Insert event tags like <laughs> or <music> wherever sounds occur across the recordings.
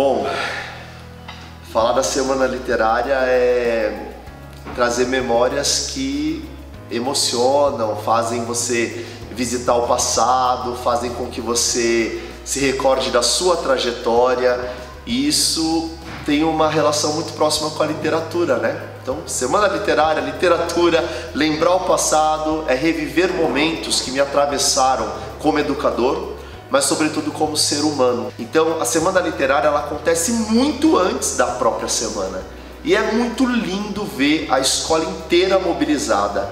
Bom, falar da semana literária é trazer memórias que emocionam, fazem você visitar o passado, fazem com que você se recorde da sua trajetória e isso tem uma relação muito próxima com a literatura, né? Então, semana literária, literatura, lembrar o passado, é reviver momentos que me atravessaram como educador, mas sobretudo como ser humano. Então, a semana literária ela acontece muito antes da própria semana. E é muito lindo ver a escola inteira mobilizada.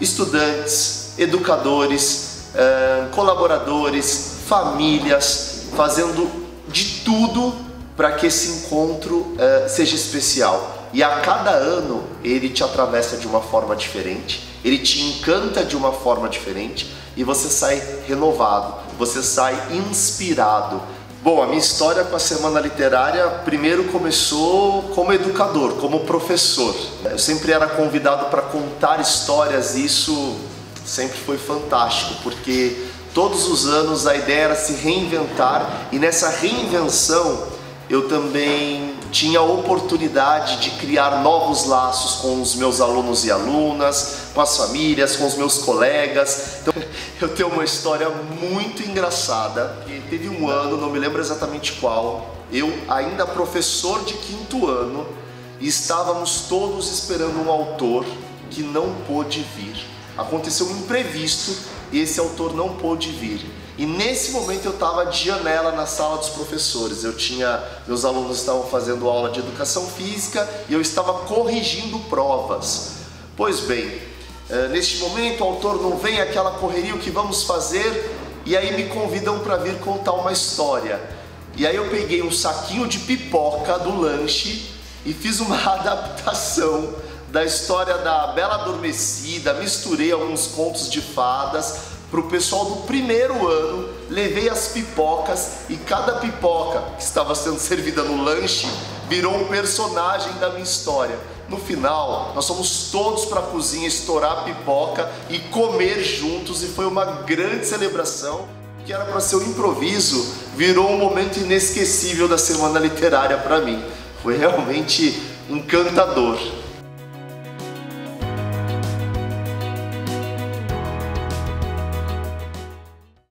Estudantes, educadores, eh, colaboradores, famílias, fazendo de tudo para que esse encontro eh, seja especial. E a cada ano ele te atravessa de uma forma diferente, ele te encanta de uma forma diferente e você sai renovado, você sai inspirado. Bom, a minha história com a Semana Literária primeiro começou como educador, como professor. Eu sempre era convidado para contar histórias e isso sempre foi fantástico, porque todos os anos a ideia era se reinventar e nessa reinvenção eu também tinha a oportunidade de criar novos laços com os meus alunos e alunas, com as famílias, com os meus colegas. Então, <laughs> eu tenho uma história muito engraçada. Teve um ano, não me lembro exatamente qual, eu ainda professor de quinto ano, e estávamos todos esperando um autor que não pôde vir. Aconteceu um imprevisto e esse autor não pôde vir. E nesse momento eu estava de janela na sala dos professores. Eu tinha, meus alunos estavam fazendo aula de educação física e eu estava corrigindo provas. Pois bem, eh, neste momento o autor não vem aquela correria o que vamos fazer e aí me convidam para vir contar uma história. E aí eu peguei um saquinho de pipoca do lanche e fiz uma <laughs> adaptação da história da Bela Adormecida, misturei alguns contos de fadas, para o pessoal do primeiro ano, levei as pipocas e cada pipoca que estava sendo servida no lanche virou um personagem da minha história. No final, nós fomos todos para a cozinha estourar pipoca e comer juntos e foi uma grande celebração. Que era para ser um improviso, virou um momento inesquecível da semana literária para mim. Foi realmente encantador.